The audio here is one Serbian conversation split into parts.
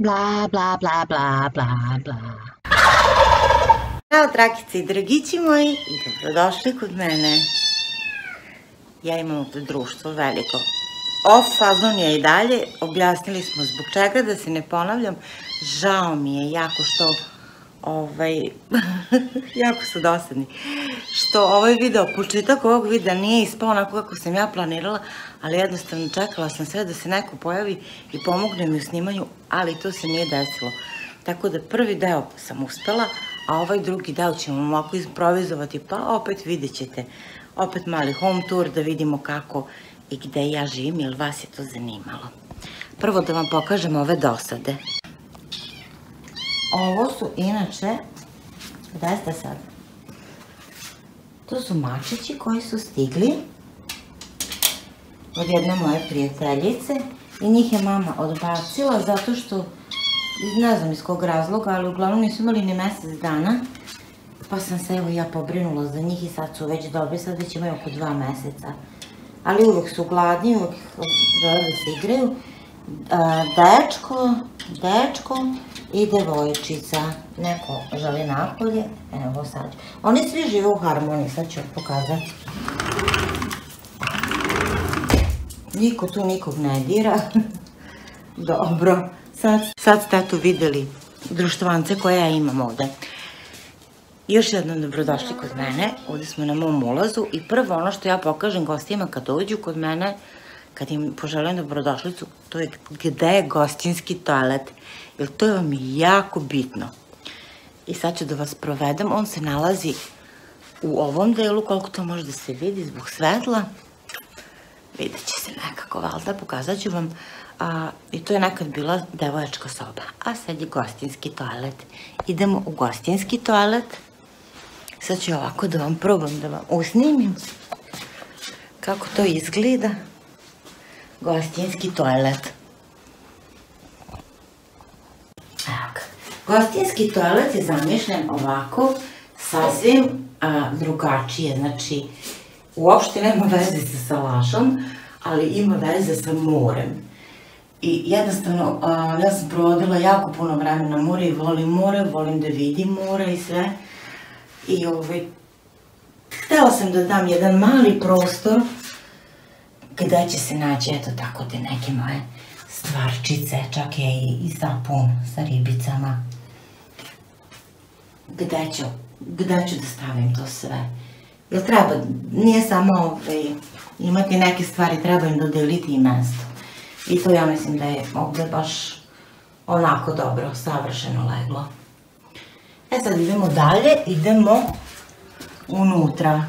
Bla, bla, bla, bla, bla, bla. Ćao, trakice i dragići moji i dobrodošli kod mene. Ja imam ovde društvo veliko. Off fazon je i dalje, objasnili smo zbog čega, da se ne ponavljam. Žao mi je jako što, ovaj, jako su dosadni, što ovaj video, početak ovog videa nije ispao onako kako sam ja planirala, ali jednostavno čekala sam sve da se neko pojavi i pomogne mi u snimanju, ali to se nije desilo. Tako da prvi deo sam uspela, a ovaj drugi deo ćemo ovako improvizovati, pa opet vidjet ćete. Opet mali home tour da vidimo kako i gde ja živim, jer vas je to zanimalo. Prvo da vam pokažem ove dosade. Ovo su inače, gde ste sad? To su mačići koji su stigli od jedne moje prijateljice i njih je mama odbacila zato što ne znam iz kog razloga, ali uglavnom nisu imali ni mesec dana, pa sam se evo ja pobrinula za njih i sad su već dobri, sad već imaju oko dva meseca. Ali uvek su gladni, uvek žele da se igraju. Dečko, dečko i devojčica. Neko želi napolje, evo sad. Oni svi žive u harmoniji, sad ću pokazati. Niko tu nikog ne dira. Dobro. Sad, sad ste tu videli društvance koje ja imam ovde. Još jednom dobrodošli kod mene. Ovde smo na mom ulazu i prvo ono što ja pokažem gostima kad dođu kod mene, kad im poželim dobrodošlicu, to je gde je gostinski toalet. Jer to je vam jako bitno. I sad ću da vas provedem. On se nalazi u ovom delu, koliko to može da se vidi zbog svetla. Vidjet će se nekako, valjda, pokazat ću vam. A, I to je nekad bila devojačka soba, a sad je gostinski toalet. Idemo u gostinski toalet. Sad ću ovako da vam probam da vam usnimim kako to izgleda. Gostinski toalet. Gostinski toalet je zamišljen ovako, sasvim drugačije. Znači, uopšte nema veze sa salašom, ali ima veze sa morem. I jednostavno, ja sam provodila jako puno vremena na more i volim more, volim da vidim more i sve. I ovaj, htela sam da dam jedan mali prostor gde će se naći, eto tako, te neke moje stvarčice, čak je i, i sapun sa ribicama. Gde ću, gde ću da stavim to sve? Jer treba, nije samo ovaj, imati neke stvari, treba im dodeliti i mesto. I to ja mislim da je ovde baš onako dobro, savršeno leglo. E sad idemo dalje, idemo unutra.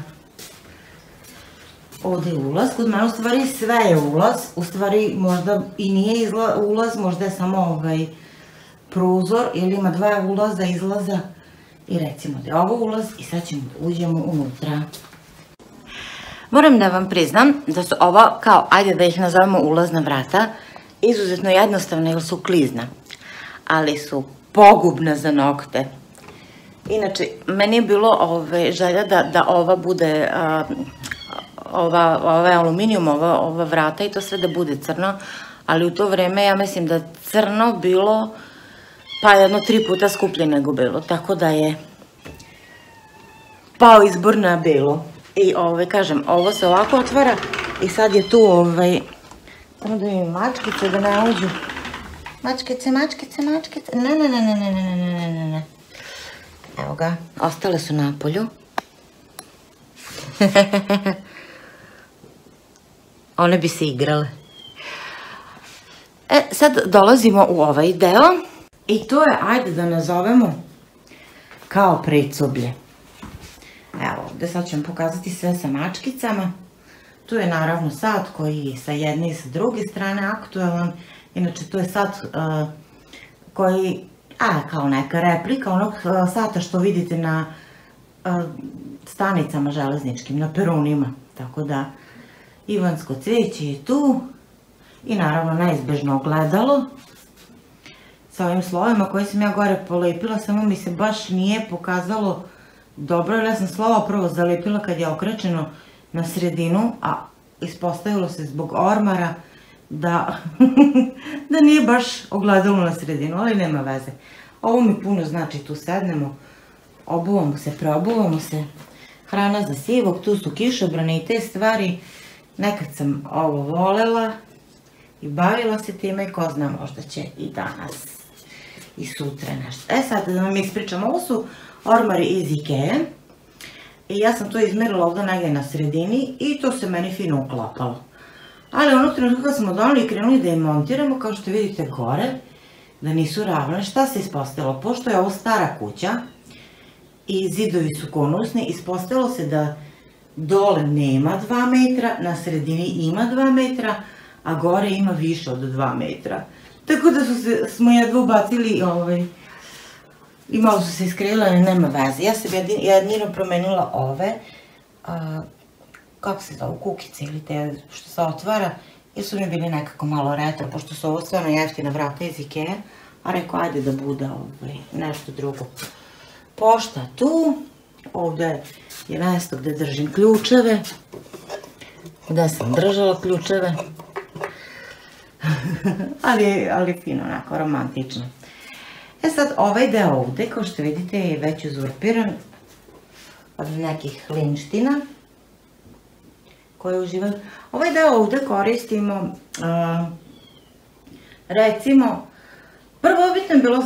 Ovde je ulaz, kod mene u stvari sve je ulaz, u stvari možda i nije izla, ulaz, možda je samo ovaj prozor, ili ima dva ulaza, izlaza i recimo da je ovo ulaz i sad ćemo da uđemo unutra. Moram da vam priznam da su ovo, kao, ajde da ih nazovemo ulazna vrata, izuzetno jednostavna jer su klizna, ali su pogubna za nokte. Inače, meni je bilo ove, želja da, da ova bude, a, ova, ova aluminijum, ova, ova vrata i to sve da bude crno, ali u to vreme ja mislim da crno bilo pa jedno tri puta skuplje nego bilo, tako da je pao izbor na belo. I ovaj, kažem, ovo se ovako otvara i sad je tu ovaj, samo da imam mačkice da ne uđu. Mačkice, mačkice, mačkice, ne, ne, ne, ne, ne, ne, ne, ne, ne, ne. Evo ga, ostale su na polju. One bi se igrale. E, sad dolazimo u ovaj deo. I to je, ajde da nazovemo, kao precoblje. Evo, ovde sad ću vam pokazati sve sa mačkicama. Tu je naravno sat koji je sa jedne i sa druge strane aktualan. Inače, to je sat uh, koji, a, kao neka replika onog uh, sata što vidite na uh, stanicama železničkim, na perunima. Tako da, Ivansko cveće je tu. I naravno neizbežno ogledalo sa ovim slovima koje sam ja gore polepila, samo mi se baš nije pokazalo dobro, jer ja sam slovo prvo zalepila kad je okrečeno na sredinu, a ispostavilo se zbog ormara da, da nije baš ogledalo na sredinu, ali nema veze. Ovo mi puno znači, tu sednemo, obuvamo se, preobuvamo se, hrana za sivog, tu su kišobrane i te stvari. Nekad sam ovo volela i bavila se time i ko zna možda će i danas i sutra nešto. E sad da vam ispričam, ovo su ormari iz Ikea. I ja sam to izmerila ovdje negdje na sredini i to se meni fino uklapalo. Ali ono trenutka kad smo donali i krenuli da je montiramo, kao što vidite gore, da nisu ravne, šta se ispostavilo? Pošto je ovo stara kuća i zidovi su konusni, ispostavilo se da dole nema 2 metra, na sredini ima 2 metra, a gore ima više od 2 metra. Tako da su se, smo jedva ubacili ovaj, i malo su se iskrivile, nema veze. Ja sam jedino promenila ove, a, kako se zove, kukice ili te što se otvara, jer su mi bili nekako malo retro, pošto su ovo stvarno jeftina vrata iz Ikea, a rekao ajde da bude ovaj, nešto drugo. Pošta tu, ovdje je mesto gdje držim ključeve, gdje sam držala ključeve, ali, ali fino, onako, romantično. E sad, ovaj deo ovdje, kao što vidite, je već uzurpiran od nekih linština koje uživaju. Ovaj deo ovdje koristimo, recimo, prvo bitno je bilo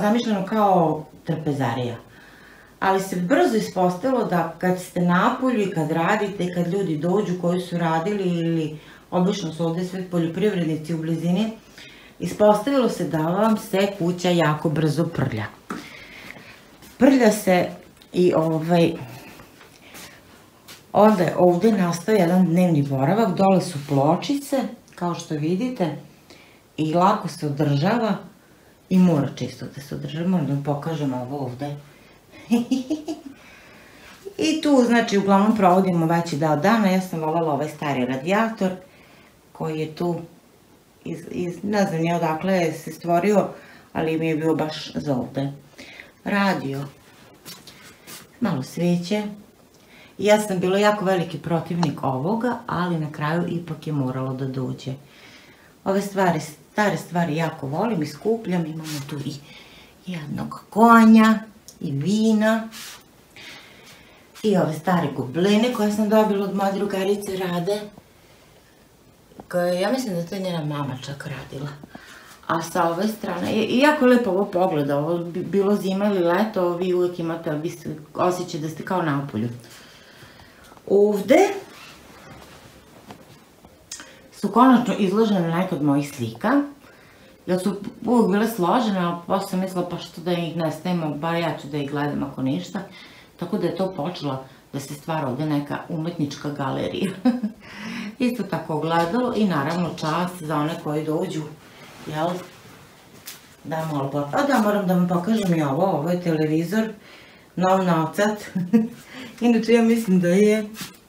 zamišljeno kao trpezarija. Ali se brzo ispostavilo da kad ste napolju i kad radite, kad ljudi dođu koji su radili ili obično su ovdje sve poljoprivrednici u blizini, ispostavilo se da vam se kuća jako brzo prlja. Prlja se i ovaj, onda je ovdje nastao jedan dnevni boravak, dole su pločice, kao što vidite, i lako se održava i mora čisto da se održava, moram da vam pokažem ovo ovdje. I tu, znači, uglavnom provodimo veći dao dana, ja sam voljela ovaj stari radijator, koji je tu iz, ne znam ja odakle je se stvorio, ali mi je bio baš za ovdje. Radio, malo sveće. Ja sam bila jako veliki protivnik ovoga, ali na kraju ipak je moralo da dođe. Ove stvari, stare stvari jako volim i skupljam. Imamo tu i jednog konja i vina. I ove stare gobline koje sam dobila od moje drugarice Rade ja mislim da to je njena mama čak radila. A sa ove strane, i jako lijepo ovo pogleda, ovo bilo zima ili leto, vi uvijek imate, osjećate da ste kao napolju. Ovdje su konačno izložene neke od mojih slika. Jer su uvijek bile složene, ali posle sam mislila pa što da ih ne stavimo, bar ja ću da ih gledam ako ništa. Tako da je to počelo da se stvara ovdje neka umetnička galerija. Isto tako ogledalo i naravno čas za one koji dođu, jel? Da, malo A da, moram da vam pokažem i ovo, ovo je televizor, nov naocat. Inače, ja mislim da je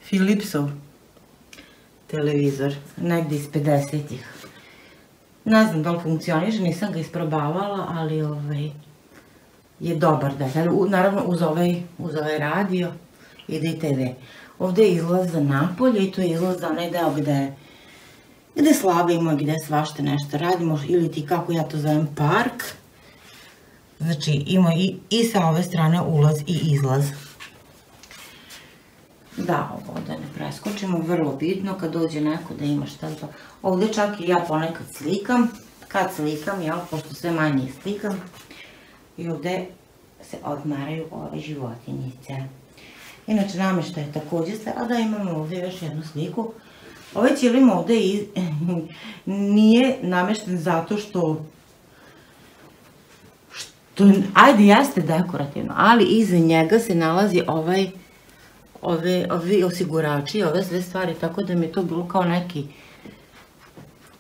Philipsov televizor, negdje iz 50-ih. Ne znam da li funkcioniše, nisam ga isprobavala, ali ovaj, je dobar da Naravno, uz ovaj, uz ovaj radio ide i TV. Ovdje je izlaz za napolje i to je izlaz za onaj deo gdje, gdje slavimo, gdje svašta nešto radimo, ili ti kako ja to zovem park. Znači ima i, i sa ove strane ulaz i izlaz. Da, ovo da ne preskočimo, vrlo bitno kad dođe neko da ima šta to. Ovdje čak i ja ponekad slikam, kad slikam, jel, pošto sve manje slikam. I ovdje se odmaraju ove životinjice. Inače namještaj je također se, a da imamo ovdje još jednu sliku. Ovaj ćilim ovdje nije namješten zato što što, ajde jeste dekorativno, ali iza njega se nalazi ovaj ove, ovi osigurači, ove sve stvari, tako da mi je to bilo kao neki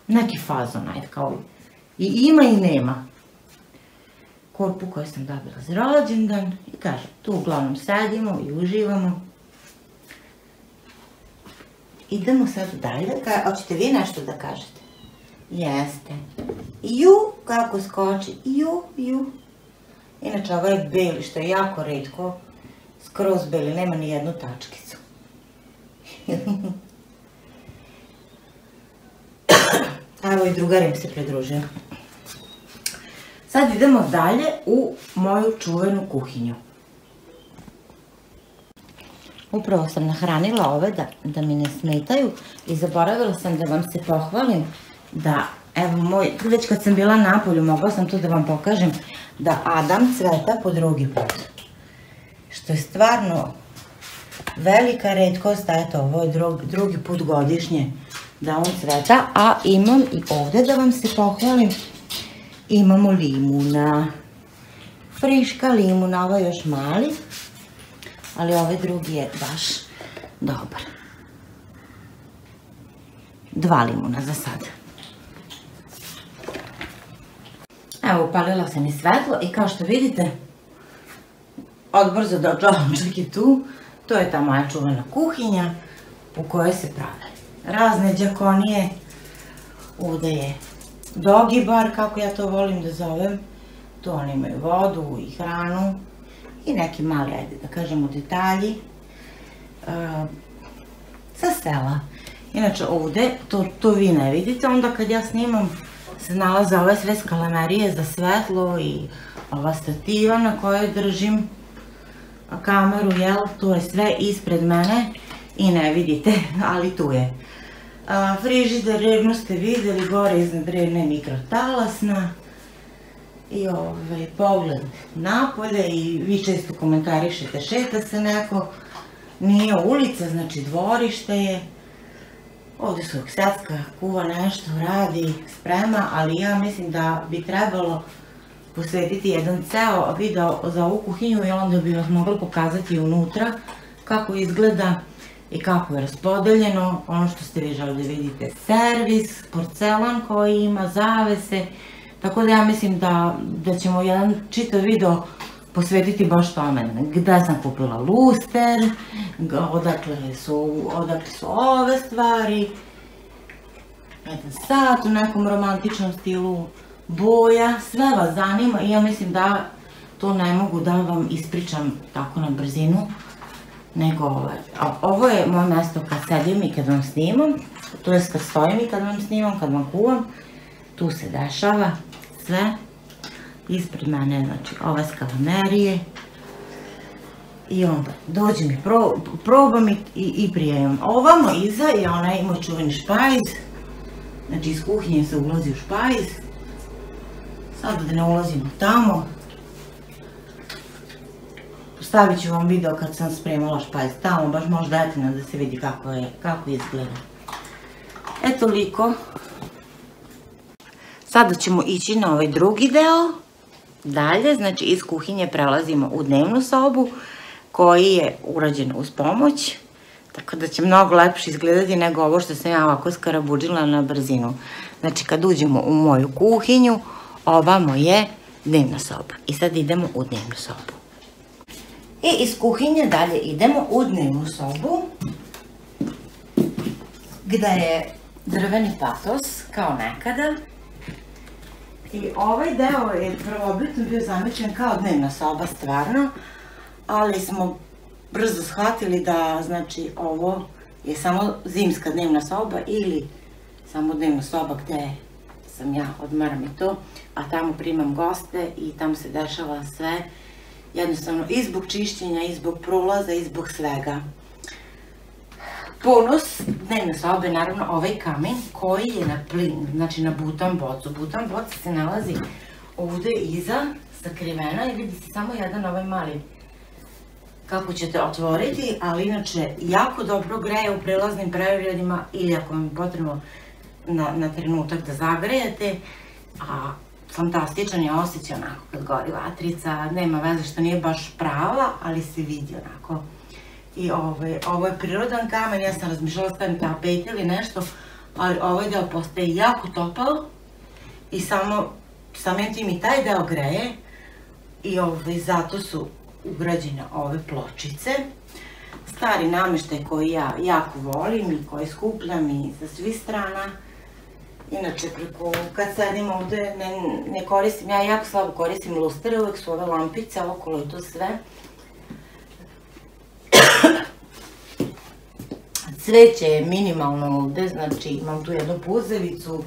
neki fazon, ajde, kao i ima i nema korpu koju sam dobila za rođendan i kažem, tu uglavnom sedimo i uživamo. Idemo sad dalje, hoćete vi nešto da kažete? Jeste. Ju, kako skoči, ju, ju. Inače, ovo je beli, što je jako redko, skroz beli, nema ni jednu tačkicu. moj drugar im se pridružio. Sad idemo dalje u moju čuvenu kuhinju. Upravo sam nahranila ove da, da mi ne smetaju i zaboravila sam da vam se pohvalim da, evo moj, već kad sam bila na polju, mogla sam to da vam pokažem, da Adam cveta po drugi put. Što je stvarno velika redkost, eto, ovo je drug, drugi put godišnje da on cveta, a imam i ovde da vam se pohvalim, imamo limuna, friška limuna, ovo je još mali, ali ovaj drugi je baš dobar. Dva limuna za sad. Evo, upalila sam i svetlo i kao što vidite, odbor za doček je tu. To je ta moja čuvena kuhinja u kojoj se prave razne džakonije. Ovde je dogi bar, kako ja to volim da zovem. Tu oni imaju vodu i hranu i neki mali, ajde da kažemo, detalji uh, sa sela. Inače ovde, to, to vi ne vidite, onda kad ja snimam se nalaze ove sve skalamerije za svetlo i ova stativa na kojoj držim kameru, jel, to je sve ispred mene i ne vidite, ali tu je. Frižider, revno ste videli, gore iznad revne mikrotalasna. I ovaj, pogled napolje i vi često komentarišete, šeta se neko, nije ulica, znači dvorište je, ovde su Sacka kuva nešto, radi, sprema, ali ja mislim da bi trebalo posvetiti jedan ceo video za ovu kuhinju i onda bi vas mogla pokazati unutra kako izgleda i kako je raspodeljeno, ono što ste vi želi da vidite, servis, porcelan koji ima zavese, tako da ja mislim da, da ćemo jedan čitav video posvetiti baš tome, gde sam kupila luster, odakle odakle su ove stvari, jedan sat u nekom romantičnom stilu, boja, sve vas zanima i ja mislim da to ne mogu da vam ispričam tako na brzinu, nego ovaj, ovo je moje mesto kad sedim i kad vam snimam, to je kad stojim i kad vam snimam, kad vam kuvam, tu se dešava sve, ispred mene, znači, ove skalamerije, i onda dođem i pro, probam i, i, i prijem. Ovamo iza je onaj moj čuveni špajz, znači iz kuhinje se ulazi u špajz, sad da ne ulazimo tamo, stavit ću vam video kad sam spremala špajz tamo, baš možda etina da se vidi kako je, kako izgleda. E toliko. Sada ćemo ići na ovaj drugi deo. Dalje, znači iz kuhinje prelazimo u dnevnu sobu koji je urađen uz pomoć. Tako da će mnogo lepše izgledati nego ovo što sam ja ovako skarabuđila na brzinu. Znači kad uđemo u moju kuhinju, ovamo je dnevna soba. I sad idemo u dnevnu sobu. I iz kuhinje dalje idemo u dnevnu sobu gde je drveni patos kao nekada. I ovaj deo je prvobitno bio zamišljen kao dnevna soba stvarno, ali smo brzo shvatili da znači ovo je samo zimska dnevna soba ili samo dnevna soba gde sam ja, odmaram i to, a tamo primam goste i tamo se dešava sve jednostavno i zbog čišćenja, i zbog prolaza, i zbog svega. Ponos dnevne sobe, naravno, ovaj kamen koji je na plin, znači na butan bocu. Butan boca se nalazi ovde iza, sakrivena i vidi se samo jedan ovaj mali kako ćete otvoriti, ali inače jako dobro greje u prelaznim periodima ili ako vam je potrebno na, na trenutak da zagrejete, a fantastičan je osjećaj onako kad gori vatrica, nema veze što nije baš prava, ali se vidi onako. I ovaj, ovo je prirodan kamen, ja sam razmišljala stavim tapet ili nešto, ali ovaj deo postaje jako topao i samo samim tim i taj deo greje i ovaj, zato su ugrađene ove pločice. Stari nameštaj koji ja jako volim i koji skupljam i sa svih strana. Inače, preko, kad sedim ovde, ne, ne koristim, ja jako slabo koristim lustere, uvek su ove lampice okolo i to sve. Cveće je minimalno ovde, znači imam tu jednu puzevicu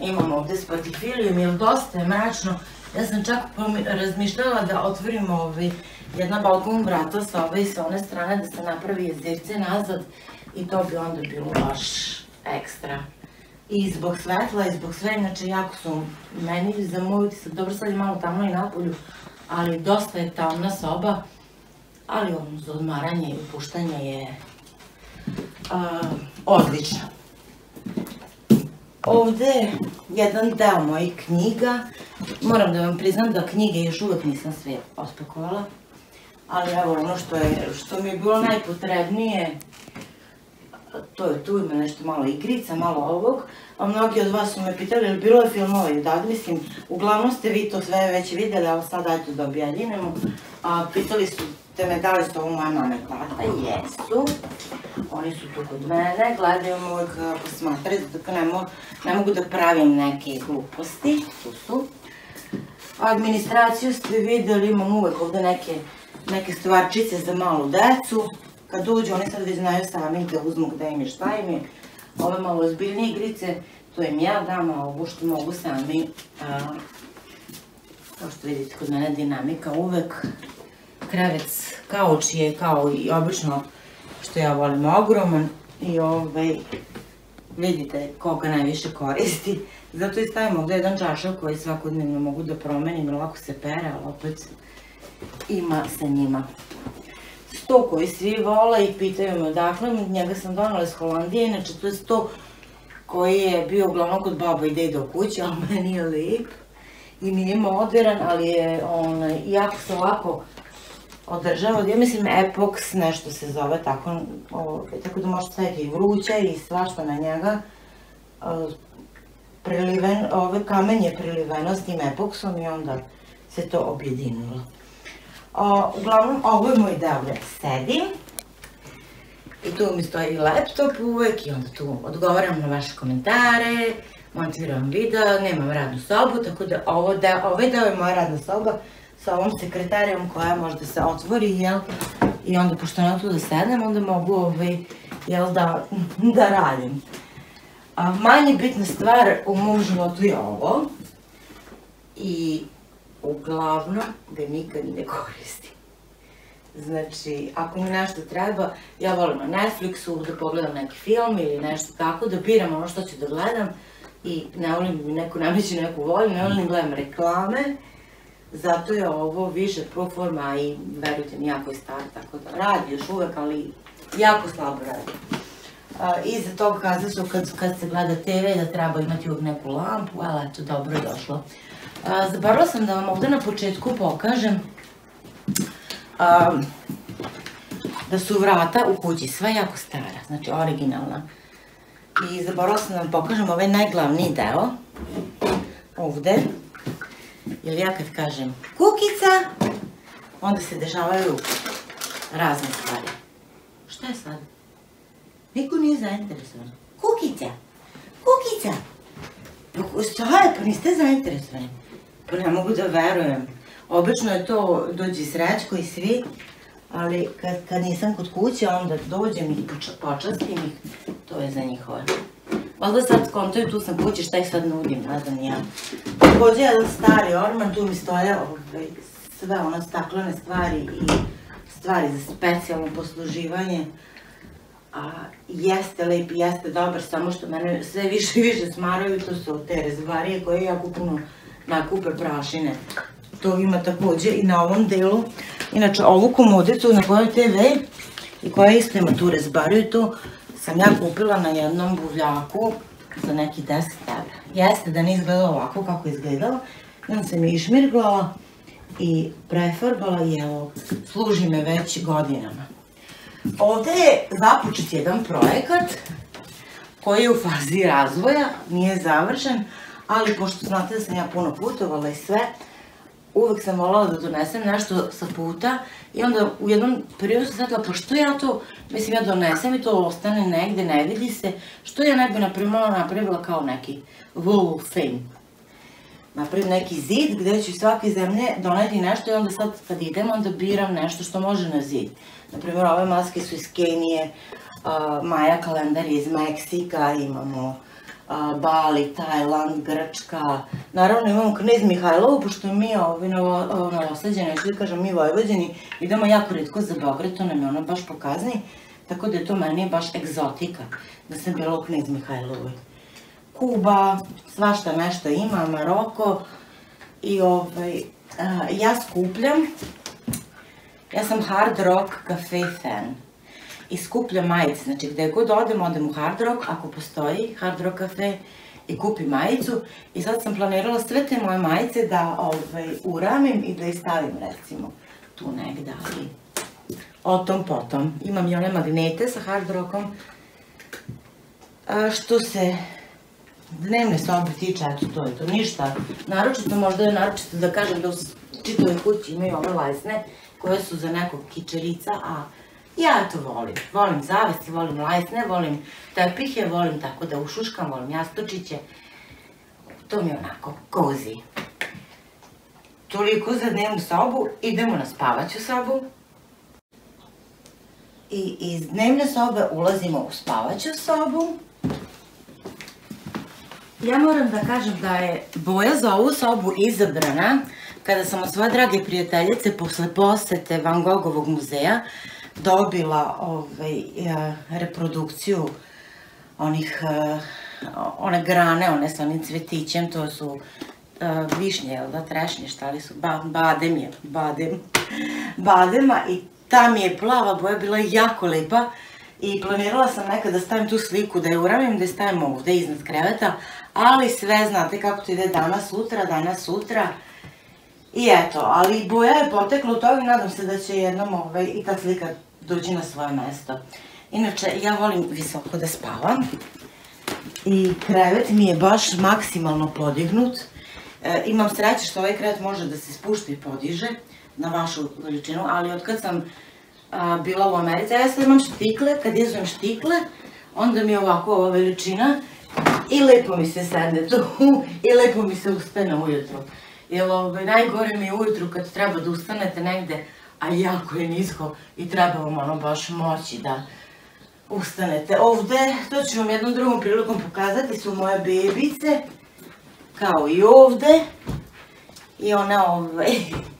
Imamo ovde spatifilium, jer dosta je mračno. Ja sam čak razmišljala da otvorim ovaj, jedna balkon vrata sa ove i sa one strane, da se napravi jezirce nazad i to bi onda bilo baš ekstra. I zbog svetla i zbog sve, inače jako su meni za moj utisak, dobro sad je malo tamno i napolju, ali dosta je tamna soba, ali ono za odmaranje i opuštanje je odlično. Ovde je jedan deo mojih knjiga. Moram da vam priznam da knjige još uvek nisam sve ospakovala. Ali evo ono što, je, što mi je bilo najpotrebnije, to je tu, ima nešto malo igrica, malo ovog. A mnogi od vas su me pitali, ili bilo je filmova i da, mislim, uglavnom ste vi to sve već videli, ali sad dajte da objedinemo. A, pitali su te me da li su ovo moja mama i tata, jesu. Oni su tu kod mene, gledaju me uvek a, posmatraju, zato ne, mo, ne mogu da pravim neke gluposti, tu su. Administraciju ste videli, imam uvek ovde neke, neke stvarčice za malu decu. Kad uđu, oni sad već znaju sami da uzmu gde im je, šta im je. Ove malo ozbiljnije igrice, to im ja dam, a ovo što mogu sami, a, kao što vidite kod mene dinamika uvek. Krevet kauč je kao i obično što ja volim ogroman i ovaj, vidite koga najviše koristi. Zato i stavim ovde jedan čašak koji svakodnevno mogu da promenim, lako se pere, ali opet ima sa njima. Sto koji svi vole i pitaju me odakle, njega sam donala iz Holandije, inače to je sto koji je bio uglavnom kod baba i deda u kući, ali meni je lep i nije modern, ali je onaj, jako se lako održava, ja mislim Epox, nešto se zove tako, o, tako da možete staviti i vruće i svašta na njega. O, preliven, ove kamen je priliveno s tim epoksom i onda se to objedinilo. Uglavnom, ovo je moj deo gde sedim. I tu mi stoji laptop uvek i onda tu odgovaram na vaše komentare, montiram video, nemam radnu sobu, tako da ovo ovaj deo je moja radna soba sa ovom sekretarijom koja može da se otvori, jel? I onda, pošto na tu da sednem, onda mogu, ovaj, jel, da, da radim. A manje bitna stvar u mom životu je ovo. I uglavnom ga nikad ne koristim. Znači, ako mi nešto treba, ja volim na Netflixu da pogledam neki film ili nešto tako, da biram ono što ću da gledam i ne volim da mi neko nameće neku volju, ne volim da gledam reklame, zato je ovo više pro forma i verujte mi, jako je star, tako da radi još uvek, ali jako slabo radi. A, iza kazali su kad, kad se gleda TV da treba imati uvek neku lampu, ali eto, dobro je došlo. A, sam da vam ovde na početku pokažem a, da su vrata u kući sve jako stara, znači originalna. I zaboravila sam da vam pokažem ovaj najglavniji deo, ovde, jer ja kad kažem kukica, onda se dešavaju razne stvari. Šta je sad? Niko nije zainteresovan. Kukica! Kukica! Šta je? Pa niste zainteresovani. Ne mogu da verujem. Obično je to, dođe srećko i svi, ali kad, kad nisam kod kuće, onda dođem i poča- počastim ih, to je za njihove. Valjda sad kontaju, tu sam kući, šta ih sad nudim, ne znam ja. Takođe, jedan stari orman, tu mi stoje ovaj, sve ono staklene stvari i stvari za specijalno posluživanje. A jeste lep i jeste dobar, samo što mene sve više i više smaraju, to su te rezvarije koje jako puno nakupe prašine. To ima takođe i na ovom delu. Inače, ovu komodicu na kojoj TV i koja isto ima tu rezbariju, to sam ja kupila na jednom buvljaku za neki 10 evra. Jeste da ne izgleda ovako kako je izgledalo, onda sam je išmirglala i prefarbala i evo, služi me već godinama. Ovde je započet jedan projekat koji je u fazi razvoja, nije završen, ali pošto znate da sam ja puno putovala i sve, uvek sam volala da donesem nešto sa puta i onda u jednom periodu sam shvatila, pa što ja to, mislim ja donesem i to ostane negde, ne vidi se, što ja ne bi napravila, napravila kao neki wall thing. Napravim neki zid gde ću iz svake zemlje doneti nešto i onda sad kad idem onda biram nešto što može na zid. Naprimjer ove maske su iz Kenije, Maja kalendar iz Meksika, imamo Bali, Tajland, Grčka. Naravno imamo Knez Mihajlovu, pošto mi ovi novo, novosađeni, što da kažem mi Vojvođeni, idemo jako redko za Beograd, to nam je ono baš pokazni. Tako da je to meni baš egzotika, da sam bila u Knez Mihajlovoj. Kuba, svašta nešto ima, Maroko i ovaj, ja skupljam, ja sam hard rock cafe fan i skupljam majice, znači gde god odem, odem u hard rock, ako postoji hard rock cafe i kupim majicu i sad sam planirala sve te moje majice da ovaj, uramim i da ih stavim recimo tu negde, ali o tom potom. Imam i one magnete sa hard rockom. A, što se dnevne sobe tiče, eto to je to, ništa. Naročito, možda je naročito da kažem da u čitavoj kući imaju ove lajsne koje su za nekog kičerica, a ja to volim. Volim zavesti, volim lajsne, volim tepihe, volim tako da ušuškam, volim jastočiće. To mi je onako kozi. Toliko za dnevnu sobu, idemo na spavaću sobu. I iz dnevne sobe ulazimo u spavaću sobu. Ja moram da kažem da je boja za ovu sobu izabrana kada sam od svoje drage prijateljice posle posete Van Gogovog muzeja dobila ovaj, e, reprodukciju onih, e, one grane, one sa onim cvetićem, to su e, višnje, jel da, trešnje, šta li su, ba, badem je, badem, badema i ta mi je plava boja bila jako lepa i planirala sam nekada da stavim tu sliku, da je uramim, da je stavim ovde iznad kreveta, ali sve znate kako to ide danas, sutra, danas, sutra. I eto, ali boja je potekla u toga i nadam se da će jednom ovaj, i ta slika dođi na svoje mesto. Inače, ja volim visoko da spavam i krevet mi je baš maksimalno podignut. E, imam sreće što ovaj krevet može da se spušta i podiže na vašu veličinu, ali od kad sam bila u Americi, ja sad imam štikle, kad izujem štikle, onda mi je ovako ova veličina i lepo mi se sede tu i lepo mi se ustane ujutru. Jer ovaj, najgore mi je ujutru kad treba da ustanete negde, a jako je nisko i treba vam ono baš moći da ustanete. Ovde, to ću vam jednom drugom prilikom pokazati, su moje bebice, kao i ovde. I one ovaj,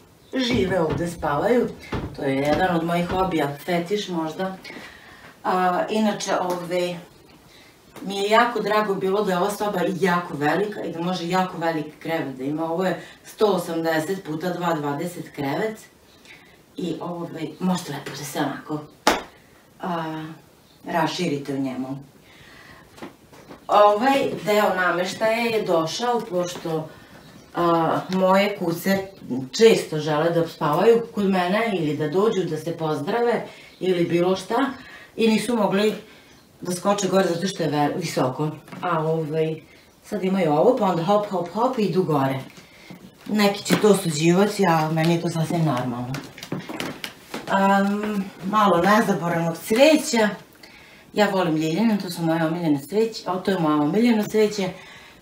žive ovde, spavaju. To je jedan od mojih hobija, fetiš možda. A, inače, ovaj, mi je jako drago bilo da je ova soba jako velika i da može jako veliki krevet da ima. Ovo je 180 puta 220 krevet i ovaj, možete lepo da se onako a, raširite u njemu. Ovaj deo nameštaja je došao pošto a, moje kuce često žele da spavaju kod mene ili da dođu da se pozdrave ili bilo šta i nisu mogli da skoče gore zato što je visoko. A ovaj, sad imaju ovo, pa onda hop, hop, hop i idu gore. Neki će to suđivati, a meni je to sasvim normalno. Um, malo nezaboravnog cveća. Ja volim ljeljene, to su moje omiljene cveće, a to je moje omiljeno cveće.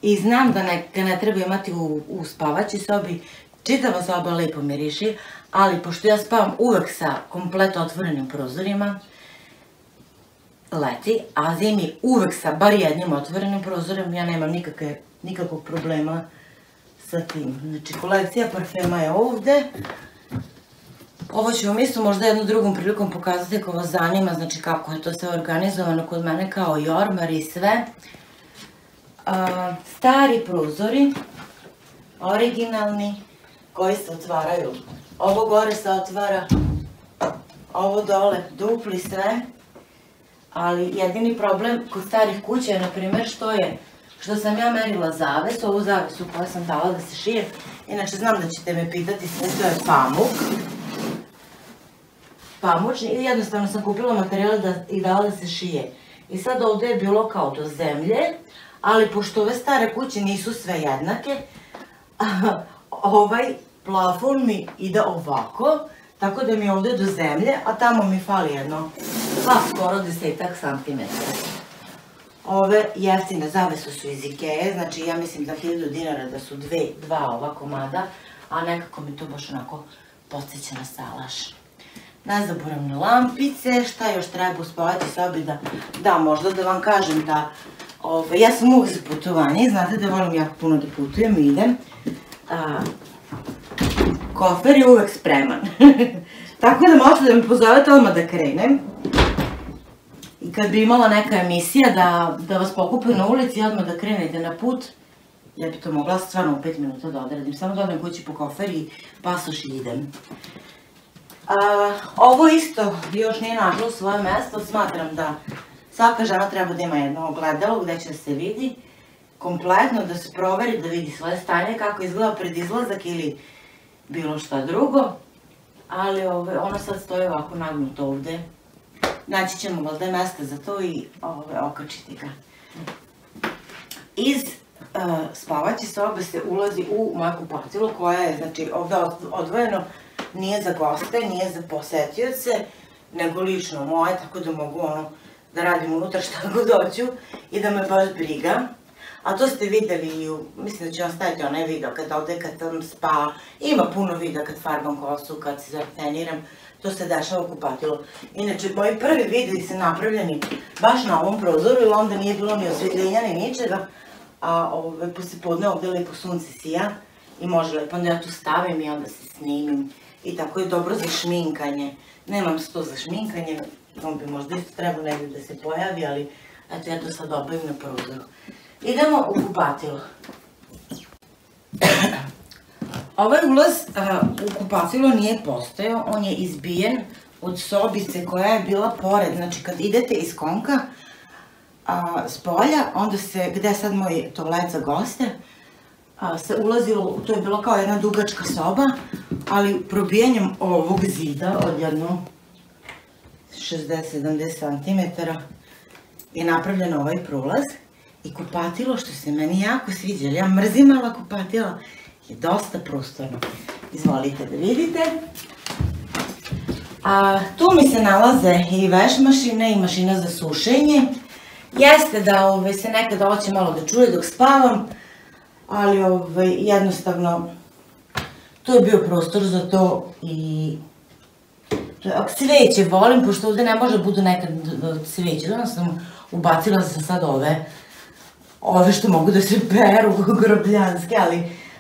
I znam da ga ne treba imati u, u spavaći sobi, čitava soba lepo miriši, ali pošto ja spavam uvek sa kompletno otvorenim prozorima, leti, a zimi uvek sa bar jednim otvorenim prozorom, ja nemam nikakve, nikakvog problema sa tim. Znači, kolekcija parfema je ovde. Ovo ću vam isto možda jednom drugom prilikom pokazati ako vas zanima, znači kako je to sve organizovano kod mene kao i ormar i sve. Stari prozori, originalni, koji se otvaraju. Ovo gore se otvara, ovo dole, dupli sve ali jedini problem kod starih kuća je, na primjer, što je, što sam ja merila zaves, ovu zavesu koju sam dala da se šije, inače znam da ćete me pitati sve, to je pamuk, pamučni, i jednostavno sam kupila materijale da, i dala da se šije. I sad ovde je bilo kao do zemlje, ali pošto ove stare kuće nisu sve jednake, ovaj plafon mi ide ovako, Tako da mi je ovde do zemlje, a tamo mi fali jedno, pa skoro desetak santimetara. Ove jeftine zavese su iz Ikeje, znači ja mislim da 1000 dinara da su dve, dva ova komada, a nekako mi to baš onako podsjeća na salaš. Nezaboravne lampice, šta još treba u spavaći sobi da, da možda da vam kažem da Ove, ja sam uvijek za putovanje, znate da volim jako puno da putujem i idem. A, kofer je uvek spreman. Tako da možete da me pozovete odmah da krenem. I kad bi imala neka emisija da, da vas pokupe na ulici i odmah da krenete na put, ja bi to mogla stvarno u 5 minuta da odradim. Samo da odem kući po kofer i pasoš i idem. Ovo isto još nije našlo svoje mesto, smatram da svaka žena treba da ima jedno ogledalo gde će se vidi kompletno, da se proveri, da vidi svoje stanje, kako izgleda pred izlazak ili bilo šta drugo. Ali ove, ono sad stoji ovako nagnuto ovde. Naći ćemo valjda mesta za to i ove, okačiti ga. Iz uh, spavaće sobe se ulazi u moje kupatilo koja je, znači, ovde odvojeno nije za goste, nije za posetioce, nego lično moje, tako da mogu ono, da radim unutra šta god hoću i da me baš briga. A to ste videli i u, mislim da ću vam staviti onaj video kad ovde kad sam spa, ima puno videa kad farbam kosu, kad se zarteniram, to se dešava u kupatilu. Inače, moji prvi videi su napravljeni baš na ovom prozoru i onda nije bilo ni osvetljenja ni ničega, a ove, posle podne ovde lepo sunce sija i može lepo onda ja tu stavim i onda se snimim. I tako je dobro za šminkanje. Nemam sto za šminkanje, on bi možda isto trebao negdje da se pojavi, ali eto ja to sad obavim na prozoru. Idemo u kupatilo. Ovaj ulaz u kupatilo nije postojao, on je izbijen od sobice koja je bila pored, znači kad idete iz konka a, s polja, onda se, gde je sad moj toalet za goste, a, se ulazilo, to je bilo kao jedna dugačka soba, ali probijanjem ovog zida od jedno 60-70 cm je napravljen ovaj prolaz i kupatilo što se meni jako sviđa, ja mrzim mala kupatila, je dosta prostorno. Izvolite da vidite. A, tu mi se nalaze i veš mašine i mašina za sušenje. Jeste da ove, se nekada hoće malo da čuje dok spavam, ali ovaj, jednostavno to je bio prostor za to i cveće volim, pošto ovde ne može da budu nekad cveće, danas sam ubacila sam sad ove, ove što mogu da se peru, grobljanske, ali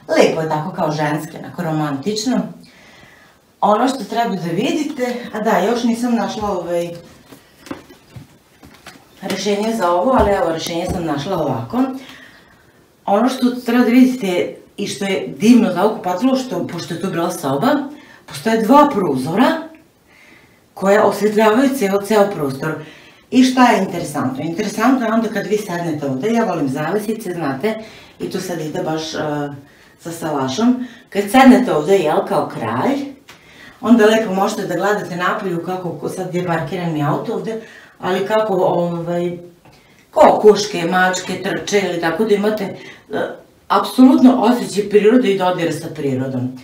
lepo je tako kao ženske, onako romantično. Ono što treba da vidite, a da, još nisam našla ovaj, rešenje za ovo, ali evo, rešenje sam našla ovako. Ono što treba da vidite i što je divno za ovo kupatilo, što, pošto je to bila soba, postoje dva prozora koje osvetljavaju ceo, ceo prostor. I šta je interesantno? Interesantno je onda kad vi sednete ovde, ja volim zavisice, znate, i to sad ide baš uh, sa salašom. Kad sednete ovde, jel, kao kralj, onda lepo možete da gledate napolju kako, sad je parkiran mi auto ovde, ali kako, ovaj, kao kuške, mačke, trče ili tako da imate uh, apsolutno osjećaj prirode i dodira sa prirodom.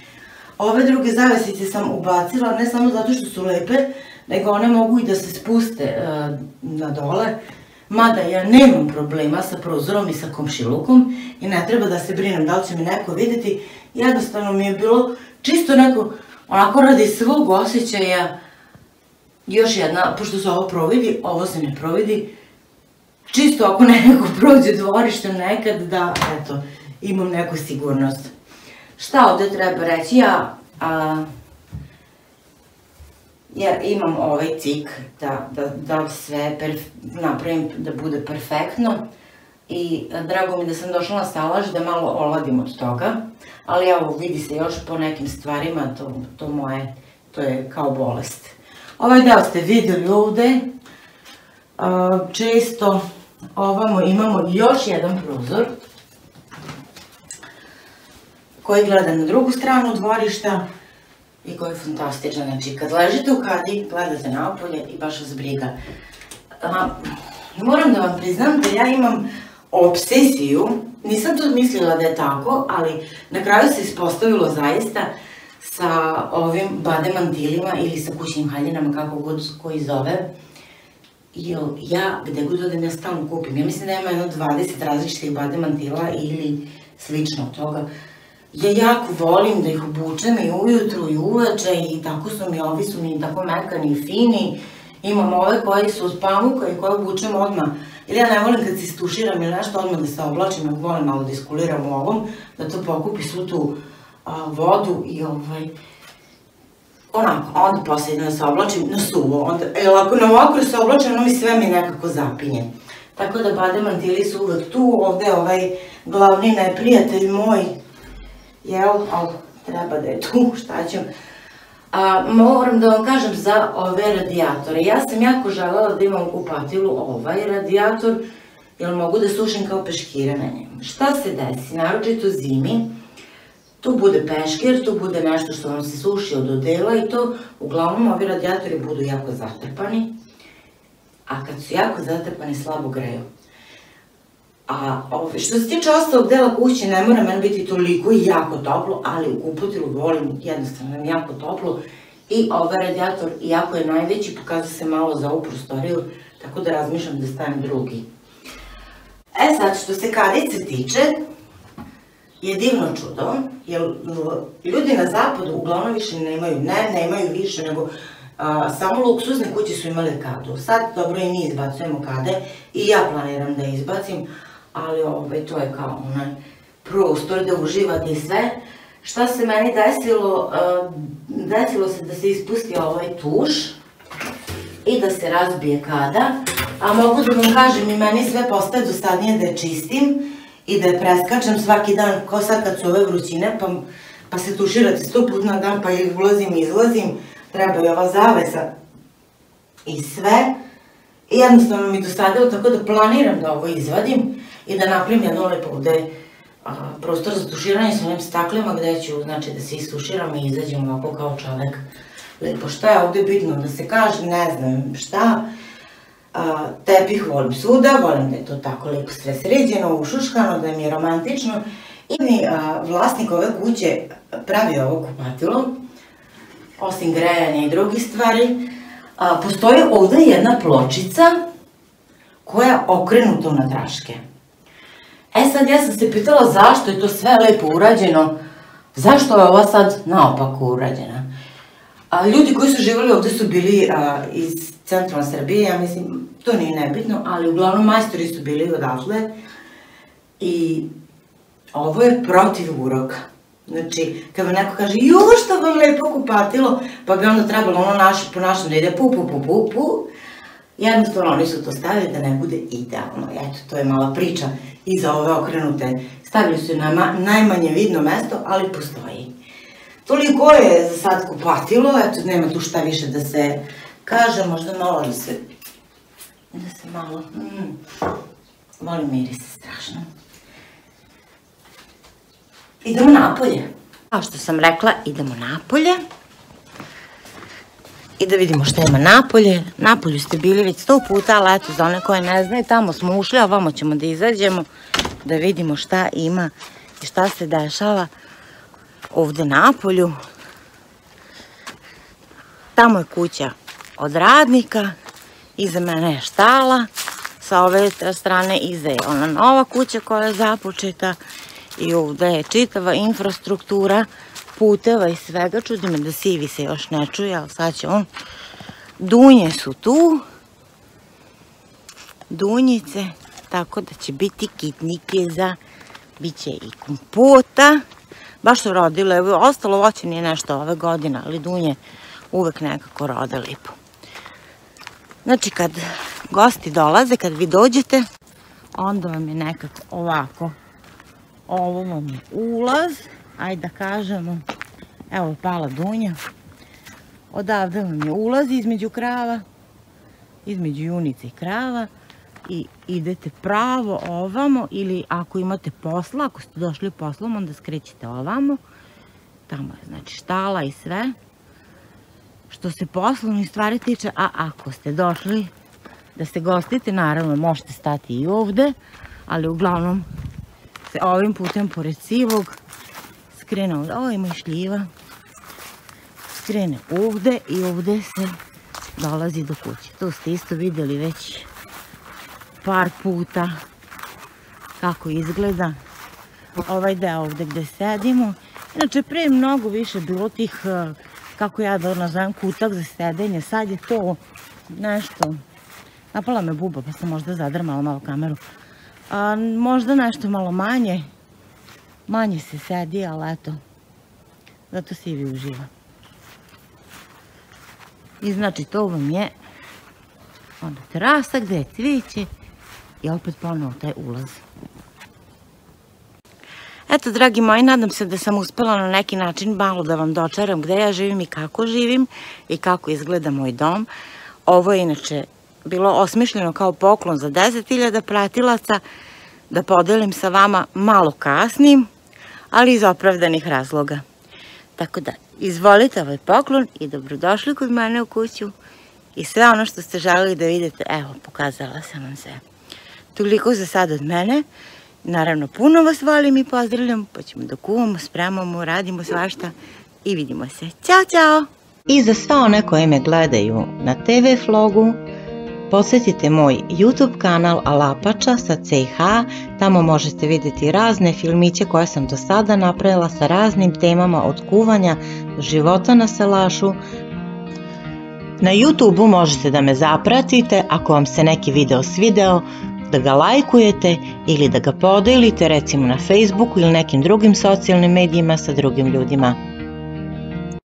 Ove druge zavesice sam ubacila ne samo zato što su lepe, nego one mogu i da se spuste uh, na dole. Mada ja nemam problema sa prozorom i sa komšilukom i ne treba da se brinem da li će mi neko videti. Jednostavno mi je bilo čisto neko, onako radi svog osjećaja, još jedna, pošto se ovo providi, ovo se ne providi, čisto ako neko prođe dvorištem nekad da, eto, imam neku sigurnost. Šta ovde treba reći? Ja, a, ja imam ovaj cik da, da, da sve perf, napravim da bude perfektno i drago mi da sam došla na stalaž da malo oladim od toga, ali evo vidi se još po nekim stvarima, to, to moje, to je kao bolest. Ovaj deo ste videli ovde, često ovamo imamo još jedan prozor, koji gleda na drugu stranu dvorišta i koji je fantastičan. Znači, kad ležite u kadi, gledate napolje i baš vas briga. Moram da vam priznam da ja imam obsesiju, nisam to mislila da je tako, ali na kraju se ispostavilo zaista sa ovim bade mantilima ili sa kućnim haljinama, kako god koji zove. I ja, gde god odem, ja stalno kupim. Ja mislim da ima jedno 20 različitih bade mantila ili slično od toga ja jako volim da ih obučem i ujutru i uveče i tako su mi, ovi su mi tako mekani i fini. Imam ove koji su od pamuka i koje obučem odmah Jer ja ne volim kad se istuširam ili nešto, odmah da se oblačim, nego volim malo da iskuliram u ovom, da to pokupi svu tu a, vodu i ovaj, onako, onda da se oblačim na suvo, onda, e, ako na da se oblačim, ono mi sve mi nekako zapinje. Tako da bade mantili su uvek tu, ovde ovaj glavni neprijatelj moj, jel, ali treba da je tu, šta ćem. A, moram da vam kažem za ove radijatore. Ja sam jako želela da imam kupatilu ovaj radijator, jer mogu da sušim kao peškire na njemu. Šta se desi, naročito zimi, tu bude peškir, tu bude nešto što vam se suši od odela i to, uglavnom ovi radijatori budu jako zatrpani, a kad su jako zatrpani slabo greju. A ove, što se tiče ostalog dela kuće, ne mora meni biti toliko i jako toplo, ali u kuputilu volim jednostavno nam jako toplo i ovaj radijator, iako je najveći, pokazuje se malo za ovu prostoriju, tako da razmišljam da stavim drugi. E sad, što se kadice tiče, je divno čudo, jer ljudi na zapadu uglavnom više nemaju, ne, nemaju više, nego a, samo luksuzne kuće su imale kadu. Sad, dobro, i mi izbacujemo kade i ja planiram da izbacim, ali ovaj, to je kao onaj prostor da uživate sve. Šta se meni desilo, a, desilo se da se ispusti ovaj tuš i da se razbije kada, a mogu da vam kažem i meni sve postaje dosadnije da je čistim, i da je preskačem svaki dan, ko sad kad su ove vrućine, pa, pa se tuširate sto put na dan, pa ulazim i izlazim, treba i ova zavesa i sve. I jednostavno mi dosadilo tako da planiram da ovo izvadim i da napravim jedno lepo ovde a, prostor za tuširanje sa onim staklima gde ću, znači, da se istuširam i izađem ovako kao čovek. Lepo, šta je ovde bitno da se kaže, ne znam šta, A, tepih volim svuda, volim da je to tako lepo sve sređeno, ušuškano, da mi je romantično. I mi a, vlasnik ove kuće pravi ovo kupatilo, osim grejanja i drugih stvari. A, postoji ovde jedna pločica koja je okrenuta na traške. E sad ja sam se pitala zašto je to sve lepo urađeno, zašto je ova sad naopako urađena. A, ljudi koji su živali ovde su bili a, iz centralna Srbije, ja mislim, to nije nebitno, ali uglavnom majstori su bili odatle i ovo je protiv uroka. Znači, kad vam neko kaže, ju što vam lepo kupatilo, pa bi onda trebalo ono naše ponašanje da ide pu, pu, pu, pu, pu. Jednostavno, oni su to stavili da ne bude idealno. Eto, to je mala priča iza ove okrenute. Stavili su na najmanje vidno mesto, ali postoji. Toliko je za sad kupatilo, eto, nema tu šta više da se kaže, možda malo da se, da se malo, mm, volim miris strašno. Idemo napolje. Kao što sam rekla, idemo napolje. I da vidimo šta ima napolje. Napolju ste bili već sto puta, ali eto, za one koje ne znaju, tamo smo ušli, a ovamo ćemo da izađemo, da vidimo šta ima i šta se dešava ovde napolju. Tamo je kuća od radnika, iza mene je štala, sa ove strane iza je ona nova kuća koja je započeta i ovde je čitava infrastruktura puteva i svega. Čudi me da Sivi se još ne čuje, ali sad će on. Dunje su tu. Dunjice, tako da će biti kitnike za, bit će i kompota. Baš su rodile, ostalo voće nije nešto ove godine, ali dunje uvek nekako rode lipo. Znači kad gosti dolaze, kad vi dođete, onda vam je nekako ovako. Ovo vam je ulaz, ajde da kažemo, evo pala dunja. Odavde vam je ulaz između krava, između junice i krava i idete pravo ovamo ili ako imate posla, ako ste došli poslom, onda skrećete ovamo. Tamo je znači štala i sve što se poslovnih stvari tiče, a ako ste došli da se gostite, naravno možete stati i ovde, ali uglavnom se ovim putem pored sivog skrene ovde, ovo ima šljiva, skrene ovde i ovde se dolazi do kuće. To ste isto videli već par puta kako izgleda ovaj deo ovde gde sedimo. Inače, pre mnogo više bilo tih kako ja da nazovem kutak za sedenje, sad je to nešto Napala me buba pa sam možda zadrmala malo kameru. A, možda nešto malo manje. Manje se sedi, ali eto. Zato se i vi uživa. I znači to vam je onda terasa gde je cviće i opet ponovo taj ulaz. Eto, dragi moji, nadam se da sam uspela na neki način malo da vam dočaram gde ja živim i kako živim i kako izgleda moj dom. Ovo je inače bilo osmišljeno kao poklon za 10.000 pratilaca da podelim sa vama malo kasnim, ali iz opravdanih razloga. Tako da, izvolite ovaj poklon i dobrodošli kod mene u kuću i sve ono što ste želeli da vidite, evo, pokazala sam vam sve. Toliko za sad od mene. Naravno, puno vas volim i pozdravljam, pa ćemo da kuvamo, spremamo, radimo svašta i vidimo se. Ćao, čao! I za sva one koje me gledaju na TV vlogu, Posetite moj YouTube kanal Alapača sa CH, tamo možete vidjeti razne filmiće koje sam do sada napravila sa raznim temama od kuvanja života na salašu. Na YouTube-u možete da me zapratite ako vam se neki video svideo, da ga lajkujete ili da ga podelite recimo na Facebooku ili nekim drugim socijalnim medijima sa drugim ljudima.